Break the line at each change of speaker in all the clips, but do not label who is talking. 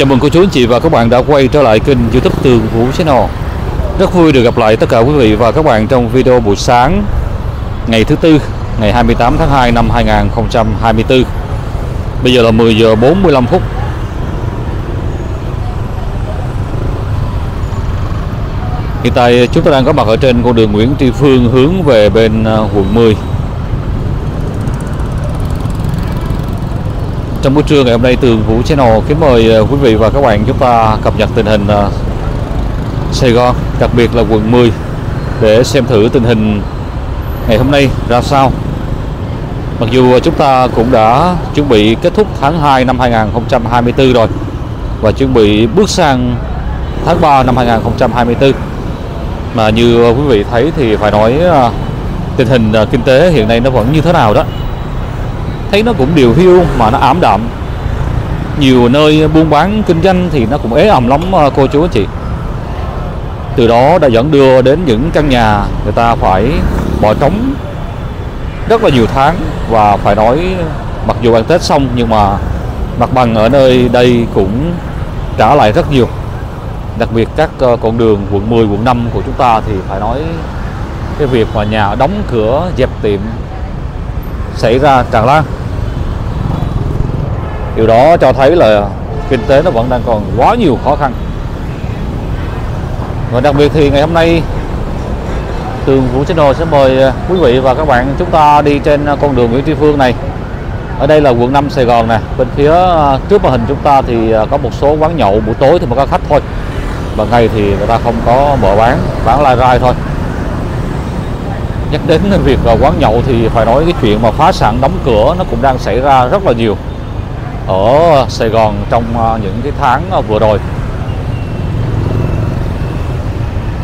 Chào mừng cô chú anh chị và các bạn đã quay trở lại kênh youtube Tường Vũ Channel. Rất vui được gặp lại tất cả quý vị và các bạn trong video buổi sáng Ngày thứ Tư, ngày 28 tháng 2 năm 2024 Bây giờ là 10 giờ 45 phút. Hiện tại chúng ta đang có mặt ở trên con đường Nguyễn Tri Phương hướng về bên ờ, quận 10 Trong buổi trưa ngày hôm nay Tường Vũ Channel kính mời ờ, quý vị và các bạn chúng ta cập nhật tình hình ờ, Sài Gòn, đặc biệt là quận 10 để xem thử tình hình ngày hôm nay ra sao. Mặc dù chúng ta cũng đã chuẩn bị kết thúc tháng 2 năm 2024 rồi và chuẩn bị bước sang tháng 3 năm 2024 mà như quý vị thấy thì phải nói ờ, tình hình kinh tế hiện nay nó vẫn như thế nào đó thấy nó cũng điều hiu mà nó ảm đạm. Nhiều nơi buôn bán kinh doanh thì nó cũng ế ẩm lắm ờ, cô chú anh chị. Từ đó đã dẫn đưa đến những căn nhà người ta phải bỏ trống rất là nhiều tháng và phải nói mặc dù ăn Tết xong nhưng mà mặt bằng ở nơi đây cũng trả lại rất nhiều. Đặc biệt các ờ, con đường quận 10, quận 5 của chúng ta thì phải nói cái việc mà nhà đóng cửa dẹp tiệm xảy ra tràn lan điều đó cho thấy là kinh tế nó vẫn đang còn quá nhiều khó khăn. Và đặc biệt thì ngày hôm nay, Tường Vũ Channel sẽ mời à, quý vị và các bạn chúng ta đi trên à, con đường Nguyễn Tri Phương này. Ở đây là quận 5 Sài Gòn nè. Bên phía à, trước màn hình chúng ta thì có một số quán nhậu buổi tối thì mới có khách thôi. Ban ngày thì người ta không có mở bán bán lai rai thôi. Nhắc đến việc là quán nhậu thì phải nói cái chuyện mà phá sản đóng cửa nó cũng đang xảy ra rất là nhiều ở Sài Gòn trong ờ, những cái tháng ờ, vừa rồi.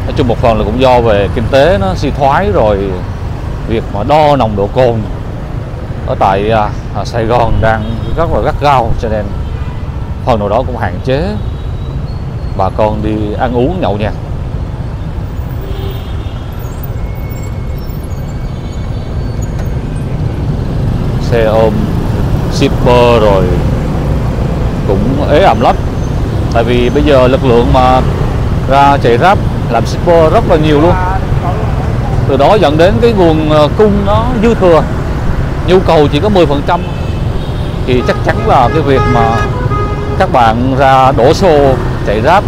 Nói chung một phần là cũng do về kinh tế nó suy thoái rồi, việc mà đo nồng độ cồn ở tại ờ, à, Sài Gòn đang rất là gắt gao, cho nên phần nào đó cũng hạn chế. Bà con đi ăn uống nhậu nhẹt. Xe ôm shipper rồi cũng ế ẩm lắm. Tại vì bây giờ lực lượng mà ra chạy ráp làm shipper rất là nhiều luôn. Từ đó dẫn đến cái nguồn ờ, cung nó dư thừa. Nhu cầu chỉ có 10% thì chắc chắn là cái việc mà các bạn ra đổ xô, chạy ráp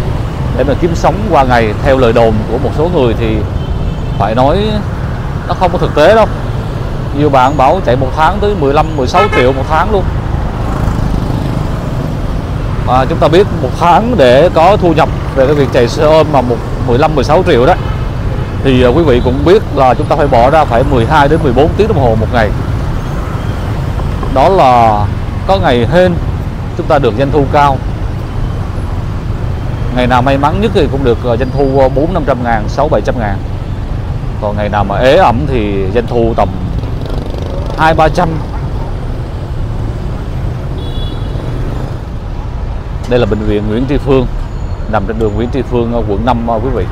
để mà kiếm sống qua ngày theo lời đồn của một số người thì phải nói nó không có thực tế đâu. Nhiều bạn bảo chạy một tháng tới 15 16 triệu một tháng luôn à, chúng ta biết một tháng để có thu nhập về cái việc chạy xe ôm mà một 15 16 triệu đó. Thì à, quý vị cũng biết là chúng ta phải bỏ ra phải 12 đến 14 tiếng đồng hồ một ngày. Đó là có ngày hên chúng ta được doanh thu cao. Ngày nào may mắn nhất thì cũng được à, doanh thu à, 4 500 ngàn 6 700 ngàn. Còn ngày nào mà ế ẩm thì doanh thu tầm 2 300 đây là bệnh viện Nguyễn Tri Phương, nằm trên đường Nguyễn Tri Phương quận 5 quý vị.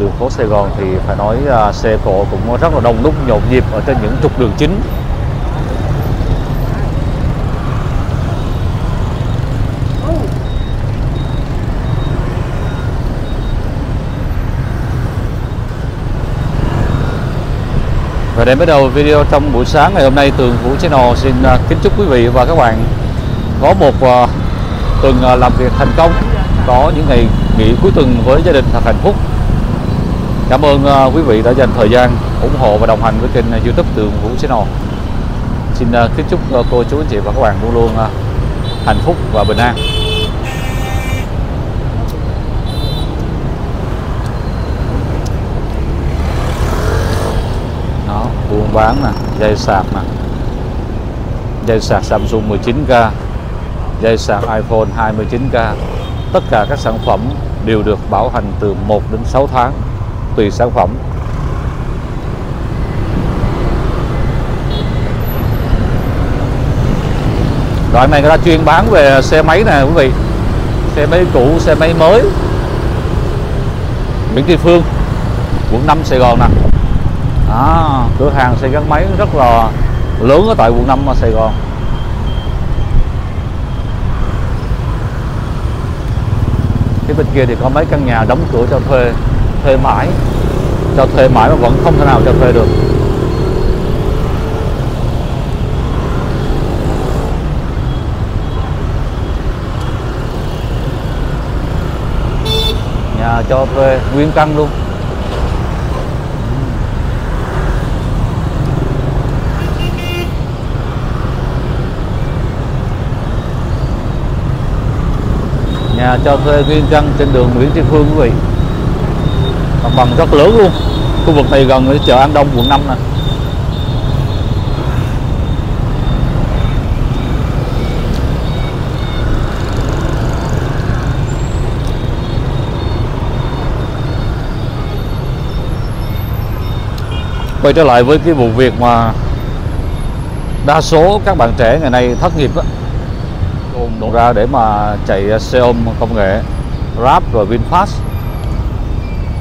Đường phố Sài Gòn thì phải nói à, xe cộ cũng rất là đông đúc, nhộn nhịp ở trên những trục đường chính. Và để bắt đầu video trong buổi sáng ngày hôm nay, Tường Vũ Channel xin à, kính chúc quý vị và các bạn có một uh, tuần uh, làm việc thành công có những ngày nghỉ cuối tuần với gia đình thật hạnh phúc. Cảm ơn ờ, quý vị đã dành thời gian ủng hộ và đồng hành với kênh youtube Tường Vũ Channel. Xin kính chúc cô chú anh chị và các bạn luôn luôn hạnh phúc và bình an. Đó buôn bán nè dây sạc nè. Dây sạc Samsung 19k dây sạc iPhone 29k tất cả các sản phẩm đều được bảo hành từ 1 đến 6 tháng tùy sản phẩm. Đoạn này người ta chuyên bán về xe máy nè quý vị. Xe máy cũ xe máy mới. Nguyễn Tri Phương quận 5 Sài Gòn nè. À, cửa hàng xe gắn máy rất là lớn ở tại quận 5 Sài Gòn. Phía bên kia thì có mấy căn nhà đóng cửa cho thuê thuê mãi. Cho thuê mãi mà vẫn không thể nào cho thuê được. Nhà cho thuê, nguyên căn luôn. Nhà cho thuê nguyên căn trên đường Nguyễn Tri Phương quý vị. Mặt bằng rất lớn luôn. Khu vực này gần với chợ An Đông quận 5 nè. Quay trở lại với cái vụ việc mà đa số các bạn trẻ ngày nay thất nghiệp á đổ ra để mà chạy à, xe ôm công nghệ Grab và VinFast.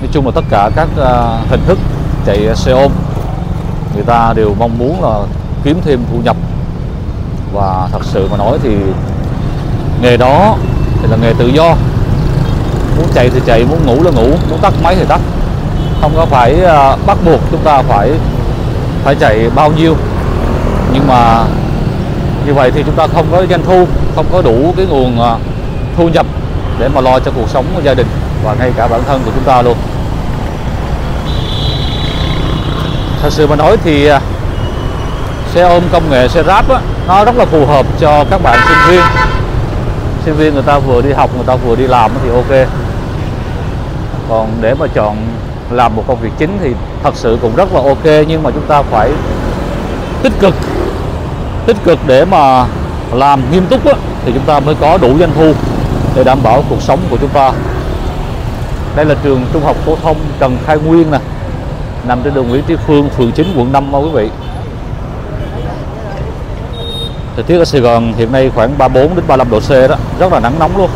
Nói chung là tất cả các à, hình thức chạy à, xe ôm, người ta đều mong muốn là kiếm thêm thu nhập. Và thật sự mà nói thì nghề đó thì là nghề tự do. Muốn chạy thì chạy, muốn ngủ là ngủ, muốn tắt máy thì tắt. Không có phải bắt buộc chúng ta phải phải chạy bao nhiêu. Nhưng mà như vậy thì chúng ta không có doanh thu không có đủ cái nguồn à, thu nhập để mà lo cho cuộc sống của gia đình và ngay cả bản thân của chúng ta luôn. Thật sự mà nói thì à, xe ôm công nghệ xe ráp á, nó rất là phù hợp cho các bạn sinh viên. Sinh viên người ta vừa đi học người ta vừa đi làm thì ok. Còn để mà chọn làm một công việc chính thì thật sự cũng rất là ok nhưng mà chúng ta phải tích cực tích cực để mà làm nghiêm túc á, thì chúng ta mới có đủ doanh thu để đảm bảo cuộc sống của chúng ta. Đây là trường trung học phổ thông Trần Khai Nguyên nè nằm trên đường Nguyễn Tri Phương phường 9 quận 5 quý vị. Thời tiết ở Sài Gòn hiện nay khoảng 34 đến 35 độ C đó rất là nắng nóng luôn.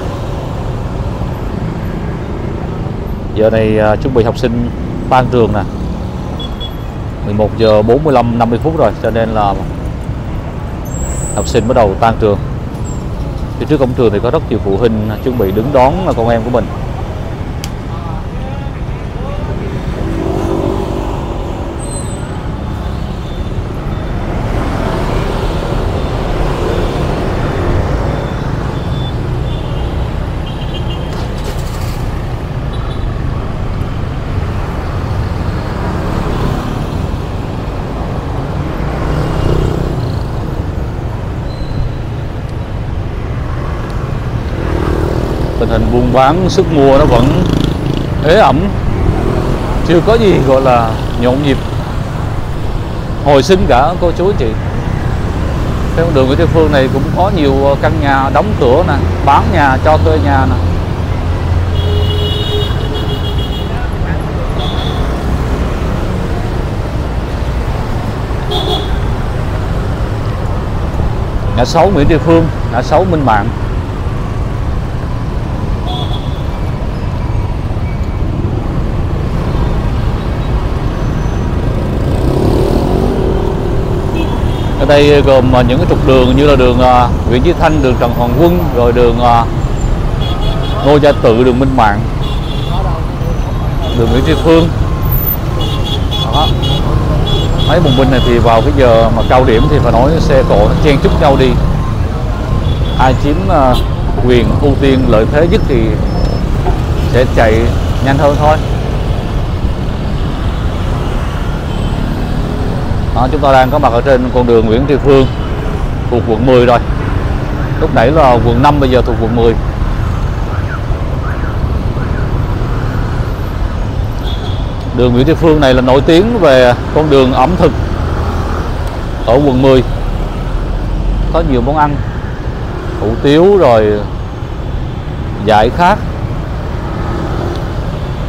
Giờ này à, chuẩn bị học sinh tan trường nè. 11 giờ 45 50 phút rồi cho nên là học sinh bắt đầu tan trường. Phía trước cổng trường thì có rất nhiều phụ huynh chuẩn bị đứng đón con em của mình. Tình hình buôn bán, sức mua nó vẫn ế ẩm. Chưa có gì gọi là nhộn nhịp. Hồi sinh cả cô chú chị. Theo đường của địa phương này cũng có nhiều ờ, căn nhà đóng cửa nè, bán nhà cho thuê nhà nè. Ngã sáu Nguyễn Địa Phương, ngã sáu Minh Mạng. Đây gồm à, những cái trục đường như là đường à, Nguyễn Chí Thanh, đường Trần Hoàng Quân, rồi đường à, Ngô Gia Tự, đường Minh Mạng, đường Nguyễn Tri Phương. Đó. Mấy bùng binh này thì vào cái giờ mà cao điểm thì phải nói xe cộ nó chen chúc nhau đi. Ai chiếm quyền ưu tiên lợi thế nhất thì sẽ chạy nhanh hơn thôi. Đó, chúng ta đang có mặt ở trên con đường Nguyễn Tri Phương thuộc quận 10 rồi. Lúc nãy là quận 5 bây giờ thuộc quận 10 đường Nguyễn Tri Phương này là nổi tiếng về con đường ẩm thực ở quận 10 có nhiều món ăn hủ tiếu rồi giải khác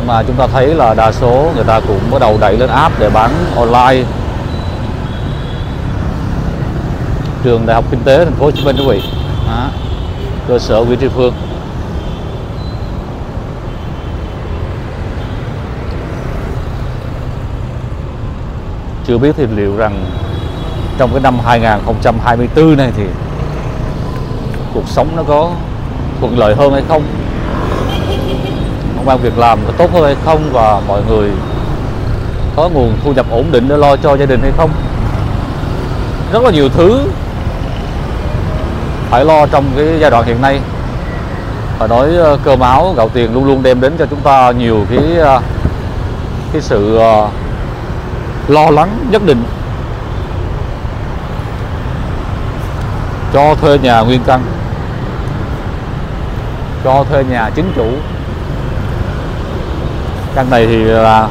mà chúng ta thấy là đa số người ta cũng bắt đầu đẩy lên app để bán online. Trường Đại học Kinh tế Thành phố Hồ Chí Minh quý vị. Đó. cơ sở Nguyễn Tri Phương. Chưa biết thì liệu rằng trong cái năm 2024 này thì cuộc sống nó có thuận lợi hơn hay không? Công an việc làm có tốt hơn hay không? Và mọi người có nguồn thu nhập ổn định để lo cho gia đình hay không? Rất là nhiều thứ phải lo trong cái giai đoạn hiện nay. Phải nói ờ, cơm áo, gạo tiền luôn luôn đem đến cho chúng ta nhiều cái ờ, cái sự ờ, lo lắng nhất định. Cho thuê nhà nguyên căn. Cho thuê nhà chính chủ. Căn này thì là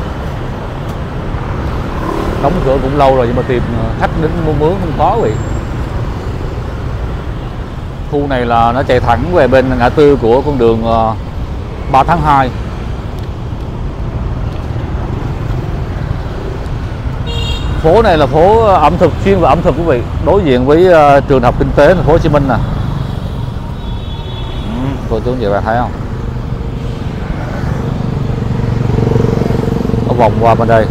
đóng cửa cũng lâu rồi nhưng mà tìm khách đến mua mướn không có vậy khu này là nó chạy thẳng về bên ngã tư của con đường ờ, 3 tháng 2 phố này là phố ẩm thực, chuyên về ẩm thực quý vị. Đối diện với ờ, trường học kinh tế thành phố Hồ Chí Minh nè. Ừ, cô chú vậy bạn thấy không? Nó vòng qua bên đây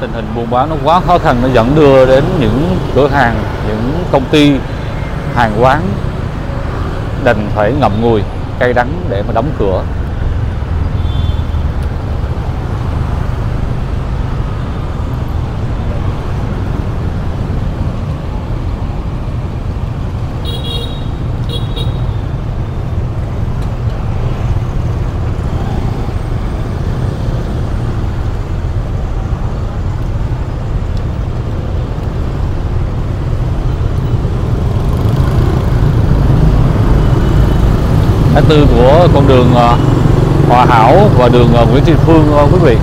tình hình buôn bán nó quá khó khăn, nó dẫn đưa đến những cửa hàng, những công ty, hàng quán đành phải ngậm ngùi, cay đắng để mà đóng cửa. Tư của con đường ờ, Hòa Hảo và đường ờ, Nguyễn Tri Phương ờ, quý vị.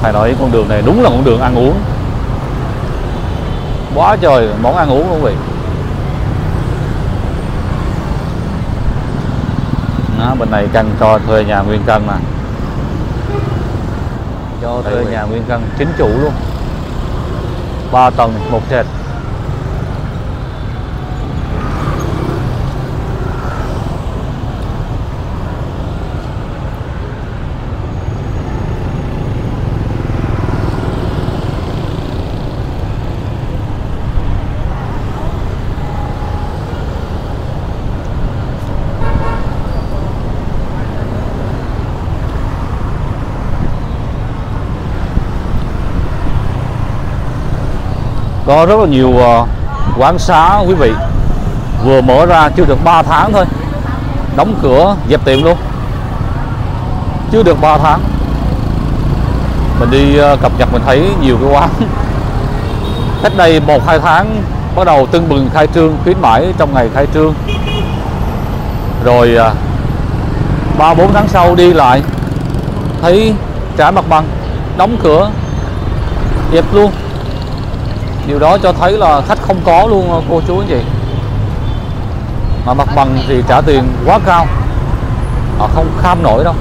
Phải nói con đường này đúng là con đường ăn uống. Quá trời món ăn uống luôn quý vị đó, bên này căn cho thuê nhà nguyên căn nè cho thuê nhà nguyên căn chính chủ luôn. 3 tầng một trệt có rất là nhiều uh, quán xá quý vị. Vừa mở ra chưa được 3 tháng thôi. Đóng cửa dẹp tiệm luôn. Chưa được 3 tháng. Mình đi uh, cập nhật mình thấy nhiều cái quán. Cách đây một hai tháng bắt đầu tưng bừng khai trương khuyến mãi trong ngày khai trương. Rồi ờ, ba bốn tháng sau đi lại thấy trả mặt bằng đóng cửa dẹp luôn điều đó cho thấy là khách không có luôn ờ, cô chú anh chị. Mà mặt bằng thì trả tiền quá cao. Họ không kham nổi đâu.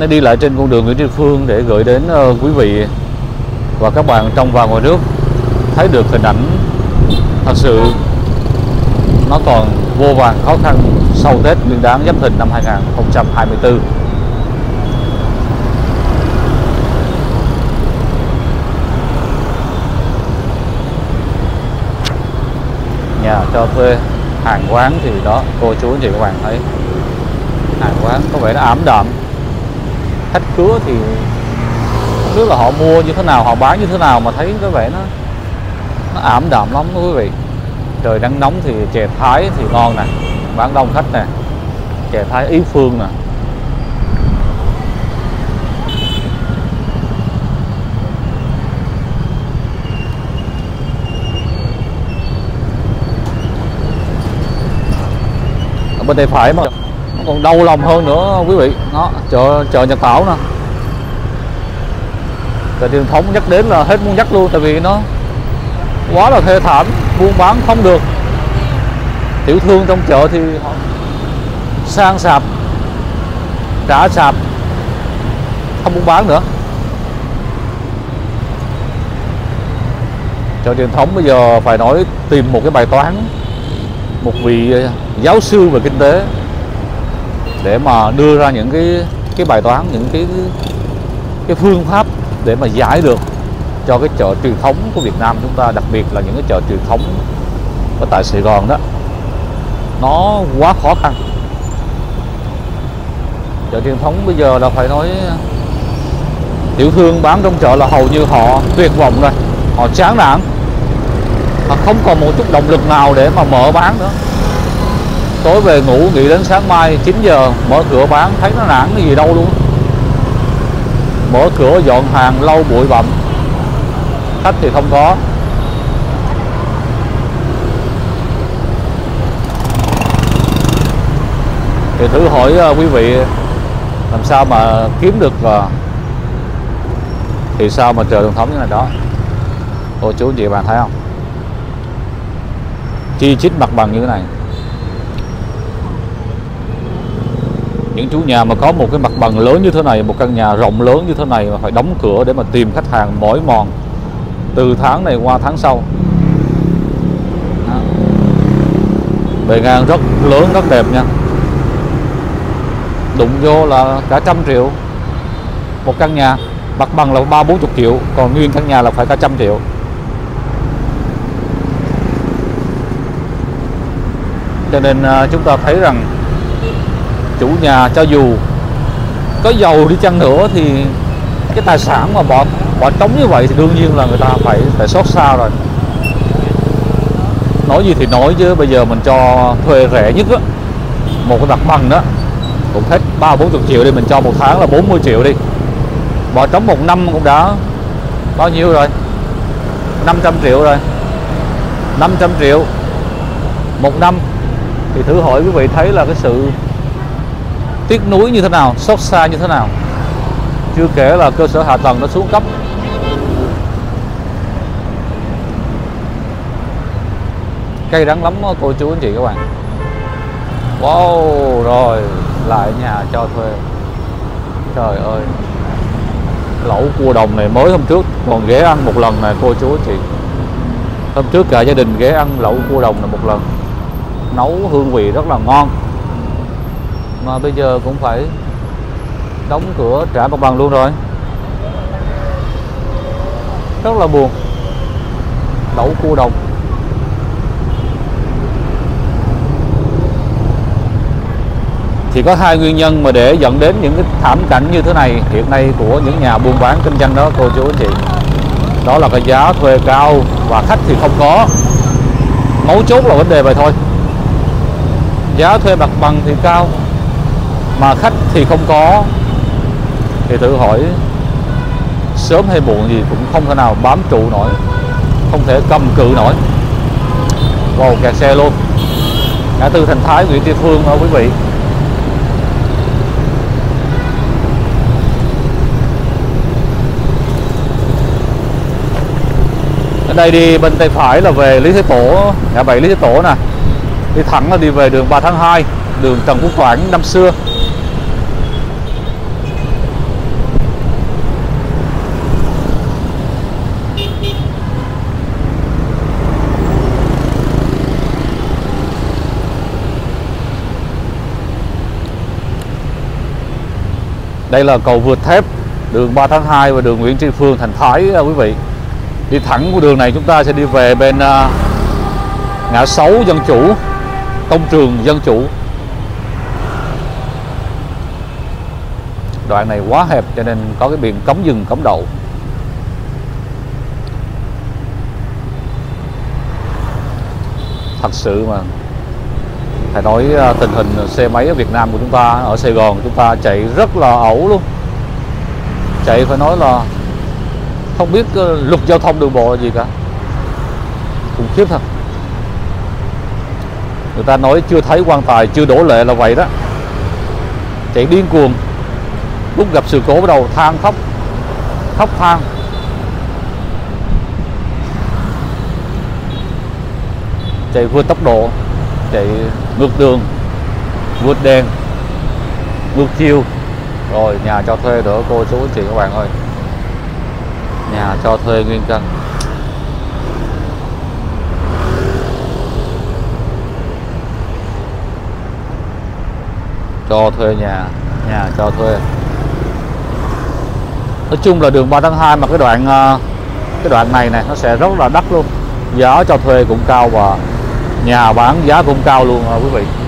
Nó đi lại trên con đường Nguyễn Tri Phương để gửi đến ờ, quý vị và các bạn trong và ngoài nước. Thấy được hình ảnh thật sự nó còn vô vàn khó khăn sau Tết Nguyên đán Giáp Thìn năm 2024. Nhà cho thuê hàng quán thì đó, cô chú anh chị các bạn thấy. Hàng quán có vẻ nó ảm đạm. Khách cứa thì không biết là họ mua như thế nào, họ bán như thế nào mà thấy có vẻ nó nó ảm đạm lắm đó quý vị trời nắng nóng thì chè thái thì ngon nè, bán đông khách nè, chè thái ý phương nè. Ở bên tay phải mà, nó còn đau lòng hơn nữa, quý vị. Nó chợ chợ nhật thảo nè. Chợ truyền thống nhắc đến là hết muốn nhắc luôn, tại vì nó quá là thê thảm buôn bán không được. Tiểu thương trong chợ thì họ sang sạp, trả sạp, không buôn bán nữa. Chợ truyền thống bây giờ phải nói tìm một cái bài toán, một vị giáo sư về kinh tế để mà đưa ra những cái cái bài toán, những cái cái phương pháp để mà giải được cho cái chợ truyền thống của Việt Nam chúng ta, đặc biệt là những cái chợ truyền thống ở tại Sài Gòn đó, nó quá khó khăn. Chợ truyền thống bây giờ là phải nói, tiểu thương bán trong chợ là hầu như họ tuyệt vọng rồi, họ chán nản. Họ không còn một chút động lực nào để mà mở bán nữa. Tối về ngủ nghĩ đến sáng mai 9 giờ, mở cửa bán, thấy nó nản cái gì đâu luôn. Mở cửa, dọn hàng lâu bụi bặm khách thì không có. Thì thử hỏi ờ, quý vị làm sao mà kiếm được ờ, thì sao mà trời truyền thống như này đó? Cô chú chị bạn thấy không? Chi chít mặt bằng như thế này. Những chủ nhà mà có một cái mặt bằng lớn như thế này, một căn nhà rộng lớn như thế này mà phải đóng cửa để mà tìm khách hàng mỏi mòn từ tháng này qua tháng sau. Đó. bề ngang rất lớn, rất đẹp nha. Đụng vô là cả trăm triệu. Một căn nhà, mặt bằng là ba, bốn chục triệu, còn nguyên căn nhà là phải cả trăm triệu. Cho nên à, chúng ta thấy rằng chủ nhà cho dù có giàu đi chăng nữa thì cái tài sản mà bỏ bỏ trống như vậy thì đương nhiên là người ta phải phải xót xa rồi. Nói gì thì nói chứ, bây giờ mình cho thuê rẻ nhất á, một cái mặt bằng đó, cũng hết ba, bốn chục triệu đi, mình cho một tháng là 40 triệu đi. Bỏ trống một năm cũng đã bao nhiêu rồi? 500 triệu rồi. 500 triệu một năm. Thì thử hỏi quý vị thấy là cái sự tiếc nuối như thế nào, xót xa như thế nào? Chưa kể là cơ sở hạ tầng nó xuống cấp. Cây đắng lắm đó, cô chú anh chị các bạn. Wow rồi lại nhà cho thuê. Trời ơi. Lẩu cua đồng này mới hôm trước còn ghé ăn một lần nè cô chú anh chị. Hôm trước cả gia đình ghé ăn lẩu cua đồng này một lần. Nấu hương vị rất là ngon. Mà bây giờ cũng phải đóng cửa trả mặt bằng luôn rồi. Rất là buồn. Đậu cua đồng. Thì có hai nguyên nhân mà để dẫn đến những cái thảm cảnh như thế này hiện nay của những nhà buôn bán kinh doanh đó, cô chú anh chị. Đó là cái giá thuê cao và khách thì không có. Mấu chốt là vấn đề vậy thôi. Giá thuê mặt bằng thì cao mà khách thì không có thì tự hỏi, sớm hay muộn gì cũng không thể nào bám trụ nổi, không thể cầm cự nổi. Vào kẹt xe luôn. Ngã tư thành thái, nguyễn tri phương đó quý vị? Ở đây đi bên tay phải là về lý thế tổ, ngã bảy lý thế tổ nè. Đi thẳng là đi về đường 3 tháng 2 đường Trần Quốc Toản, năm xưa. Đây là cầu vượt thép đường 3 tháng 2 và đường Nguyễn Tri Phương Thành Thái à, quý vị. Đi thẳng của đường này chúng ta sẽ đi về bên à, ngã 6 Dân Chủ, công trường Dân Chủ. Đoạn này quá hẹp cho nên có cái biển cấm dừng cấm đậu. Thật sự mà phải nói à, tình hình xe máy ở Việt Nam của chúng ta, ở Sài Gòn chúng ta chạy rất là ẩu luôn. Chạy phải nói là không biết à, luật giao thông đường bộ gì cả. Khủng khiếp thật. Người ta nói chưa thấy quan tài, chưa đổ lệ là vậy đó. Chạy điên cuồng. Lúc gặp sự cố bắt đầu than khóc. Khóc than. Chạy vượt tốc độ. Chạy ngược đường vượt đèn ngược chiều rồi, nhà cho thuê nữa cô chú anh chị các bạn ơi. Nhà cho thuê nguyên căn. Cho thuê nhà nhà cho thuê. Nói chung là đường 3 tháng 2 mà cái đoạn à, cái đoạn này này, nó sẽ rất là đắt luôn. Giá cho thuê cũng cao và nhà bán giá cũng cao luôn à, quý vị.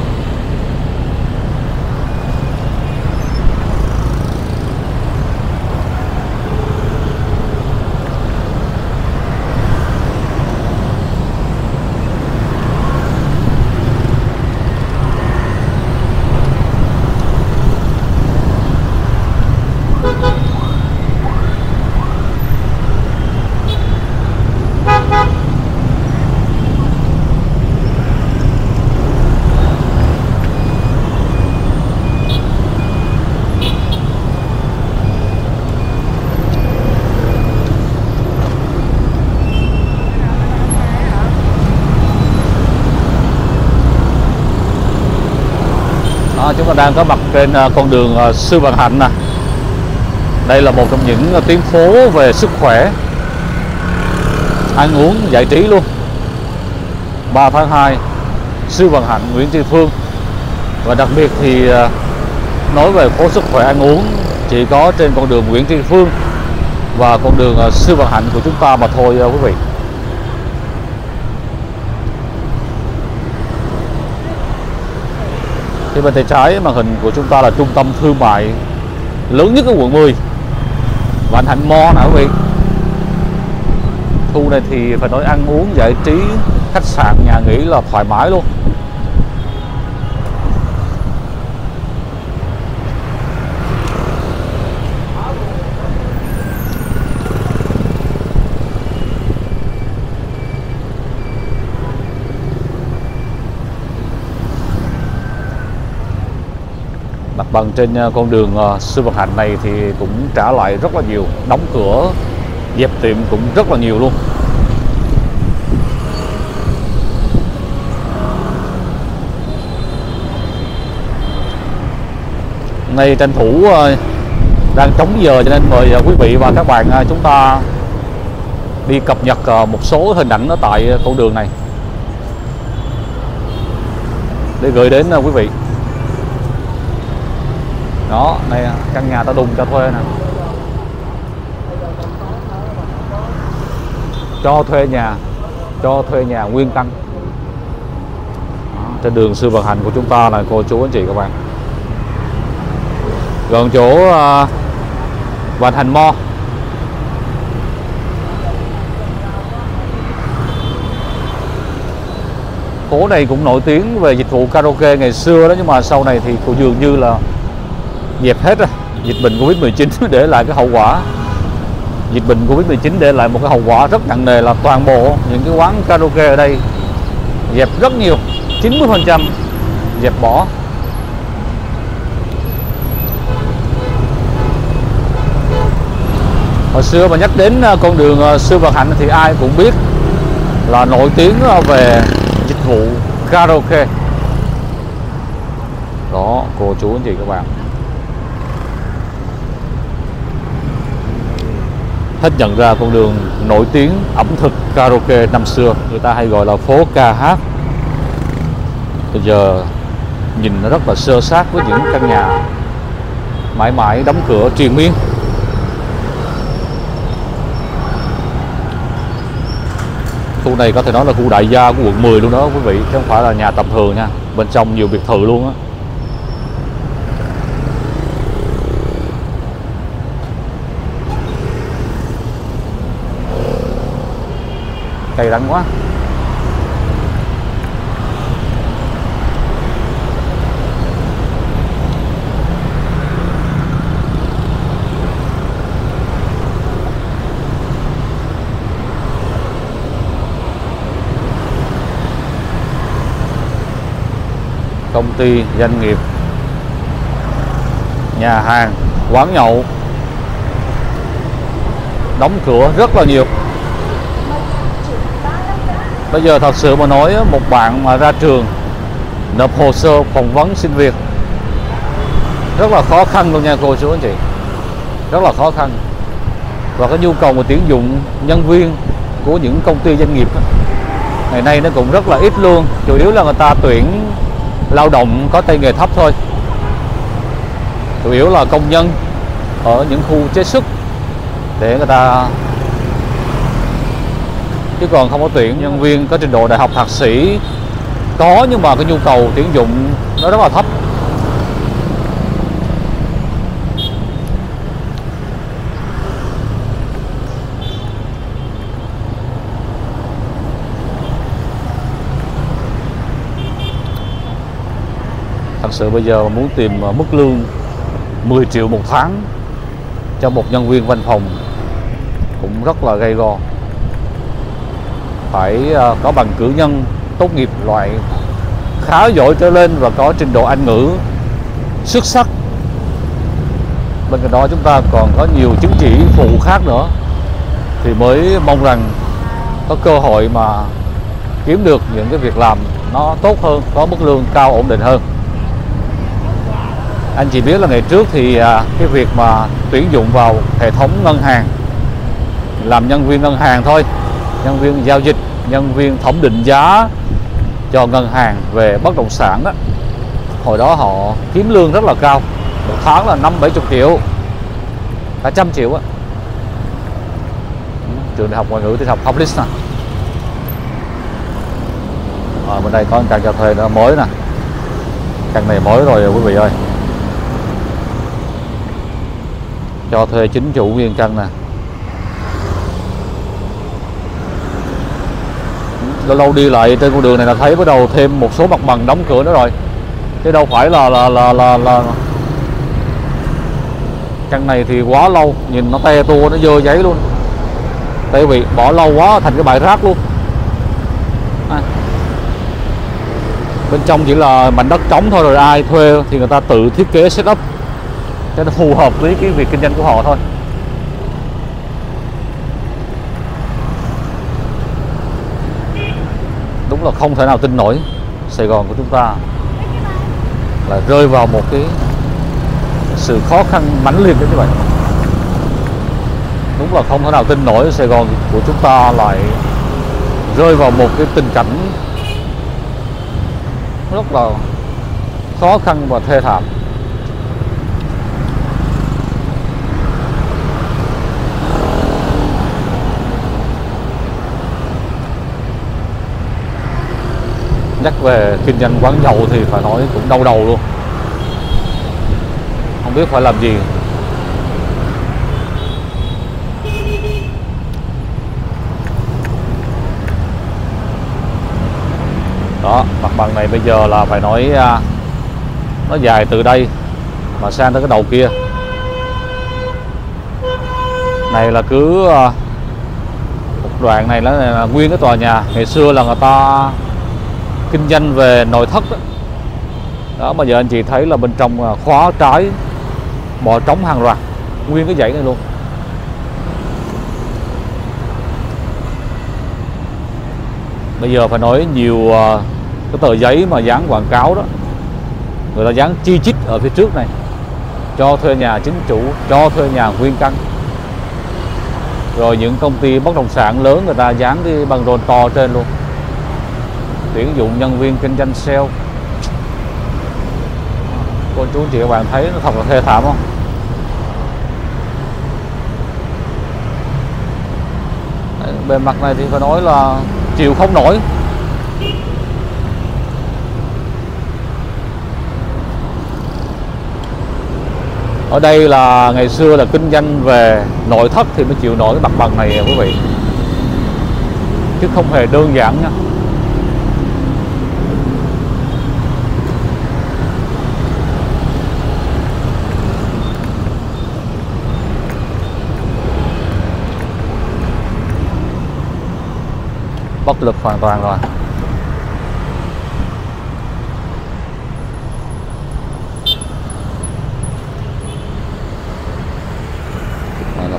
Đó, chúng ta đang có mặt trên à, con đường à, Sư Vạn Hạnh nè. Đây là một trong những à, tuyến phố về sức khỏe. Ăn uống giải trí luôn. 3 tháng 2 Sư Vạn Hạnh Nguyễn Tri Phương. Và đặc biệt thì nói về phố sức khỏe ăn uống chỉ có trên con đường Nguyễn Tri Phương và con đường Sư Vạn Hạnh của chúng ta mà thôi quý vị. Thì bên tay trái màn hình của chúng ta là trung tâm thương mại lớn nhất ở quận 10 Vạn Hạnh Mo nè, quý vị. Khu này thì phải nói ăn uống, giải trí, khách sạn, nhà nghỉ là thoải mái luôn. Bằng trên ờ, con đường ờ, Sư Vạn Hạnh này thì cũng trả lại rất là nhiều, đóng cửa, dẹp tiệm cũng rất là nhiều luôn. Nay tranh thủ ờ, đang trống giờ cho nên mời quý vị và các bạn chúng ta đi cập nhật một số hình ảnh ở tại con đường này. Để gửi đến quý vị đó này căn nhà ta đùng cho thuê nè. Cho thuê nhà cho thuê nhà nguyên căn. Trên đường sư vận hành của chúng ta là cô chú anh chị các bạn. Gần chỗ à, uh, Vạn Hành Mo. Phố này cũng nổi tiếng về dịch vụ karaoke ngày xưa đó nhưng mà sau này thì cũng dường như là dẹp hết rồi. Dịch bệnh Covid-19 để lại cái hậu quả. Dịch bệnh Covid-19 để lại một cái hậu quả rất nặng nề là toàn bộ những cái quán karaoke ở đây dẹp rất nhiều. 90% dẹp bỏ. Hồi xưa mà nhắc đến à, con đường à, Sư Vạn Hạnh thì ai cũng biết là nổi tiếng à, về dịch vụ karaoke. Đó, cô chú anh chị các bạn. Hết nhận ra con đường nổi tiếng ẩm thực karaoke năm xưa. Người ta hay gọi là phố ca hát. Bây giờ nhìn nó rất là sơ sát với những căn nhà mãi mãi đóng cửa triền miên. Khu này có thể nói là khu đại gia của quận 10 luôn đó quý vị, chứ không phải là nhà tầm thường nha. Bên trong nhiều biệt thự luôn á. Cây đắng quá. Công ty doanh nghiệp, nhà hàng, quán nhậu, đóng cửa rất là nhiều bây giờ thật sự mà nói một bạn mà ra trường nộp hồ sơ phỏng vấn xin việc, rất là khó khăn luôn nha cô chú anh chị. Rất là khó khăn. Và cái nhu cầu mà tuyển dụng nhân viên của những công ty doanh nghiệp ngày nay nó cũng rất là ít luôn. Chủ yếu là người ta tuyển lao động có tay nghề thấp thôi. Chủ yếu là công nhân ở những khu chế xuất để người ta chứ còn không có tuyển nhân viên có trình độ đại học thạc sĩ. Có nhưng mà cái nhu cầu tuyển dụng nó rất là thấp. Thật sự bây giờ muốn tìm à, mức lương 10 triệu một tháng cho một nhân viên văn phòng cũng rất là gây go phải ờ, có bằng cử nhân, tốt nghiệp loại khá giỏi trở lên và có trình độ Anh ngữ xuất sắc. Bên cạnh đó chúng ta còn có nhiều chứng chỉ phụ khác nữa thì mới mong rằng có cơ hội mà kiếm được những cái việc làm nó tốt hơn, có mức lương cao ổn định hơn. Anh chị biết là ngày trước thì à, cái việc mà tuyển dụng vào hệ thống ngân hàng, làm nhân viên ngân hàng thôi, nhân viên giao dịch nhân viên thẩm định giá cho ngân hàng về bất động sản đó. Hồi đó họ kiếm lương rất là cao, một tháng là năm, bảy chục triệu, cả trăm triệu á. Ừ, trường đại học ngoại ngữ thì học public nè. Ở bên đây có căn cho thuê nó mới nè. Căn này mới rồi, quý vị ơi. Cho thuê chính chủ nguyên căn nè. Lâu lâu đi lại trên con đường này là thấy bắt đầu thêm một số mặt bằng đóng cửa nữa rồi. Chứ đâu phải là là là là, là... căn này thì quá lâu nhìn nó te tua nó dơ giấy luôn. Tại vì bỏ lâu quá thành cái bãi rác luôn. À. bên trong chỉ là mảnh đất trống thôi rồi ai thuê thì người ta tự thiết kế setup cho nó phù hợp với cái việc kinh doanh của họ thôi đúng là không thể nào tin nổi Sài Gòn của chúng ta là rơi vào một cái sự khó khăn mãnh liệt đến như vậy. Đúng là không thể nào tin nổi Sài Gòn của chúng ta lại rơi vào một cái tình cảnh rất là khó khăn và thê thảm. Nhắc về kinh doanh quán nhậu thì phải nói cũng đau đầu luôn. Không biết phải làm gì. Đó mặt bằng này bây giờ là phải nói à, nó dài từ đây mà sang tới cái đầu kia. Này là cứ à, một đoạn này là, là nguyên cái tòa nhà. Ngày xưa là người ta kinh doanh về nội thất đó. đó, mà giờ anh chị thấy là bên trong à, khóa trái bỏ trống hàng loạt, nguyên cái dãy này luôn. Bây giờ phải nói nhiều à, cái tờ giấy mà dán quảng cáo đó, người ta dán chi chít ở phía trước này, cho thuê nhà chính chủ, cho thuê nhà nguyên căn. Rồi những công ty bất động sản lớn người ta dán cái bằng rôn to trên luôn tuyển dụng nhân viên kinh doanh sale. Cô chú chị các bạn thấy nó thật là thê thảm không? Bề mặt này thì phải nói là chịu không nổi. Ở đây là ngày xưa là kinh doanh về nội thất thì mới chịu nổi cái mặt bằng này, quý vị. Chứ không hề đơn giản nha. bất lực hoàn toàn rồi. Này là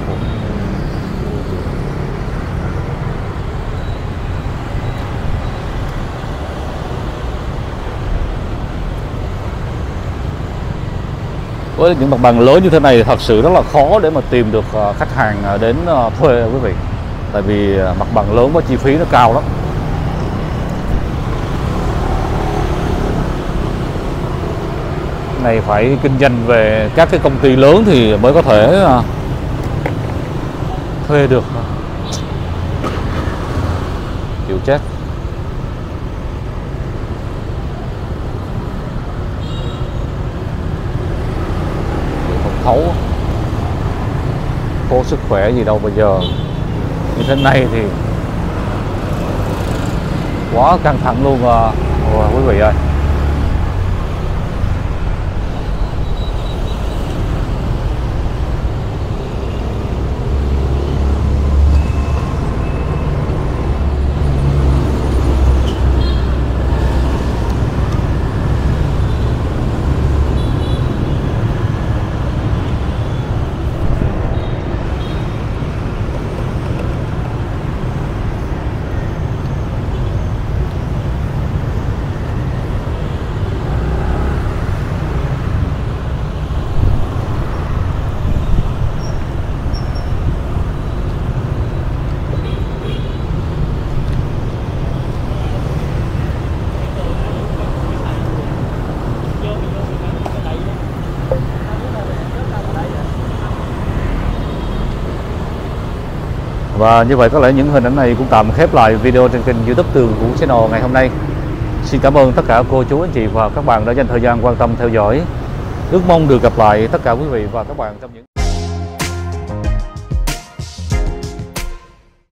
với những mặt bằng lớn như thế này thật sự rất là khó để mà tìm được ờ, khách hàng ờ, đến ờ, thuê, quý vị tại vì à, mặt bằng lớn và chi phí nó cao lắm. Này phải kinh doanh về các cái công ty lớn thì mới có thể à, thuê được. Chịu chết. Không thấu. Có sức khỏe gì đâu bây giờ như thế này thì quá căng thẳng luôn à. Ôi, quý vị ơi. Và như vậy có lẽ những hình ảnh này cũng tạm khép lại video trên kênh youtube Tường Vũ Channel ngày hôm nay. Xin cảm ơn tất cả cô chú, anh chị và các bạn đã dành thời gian quan tâm theo dõi. Ước mong được gặp lại tất cả quý vị và các bạn trong những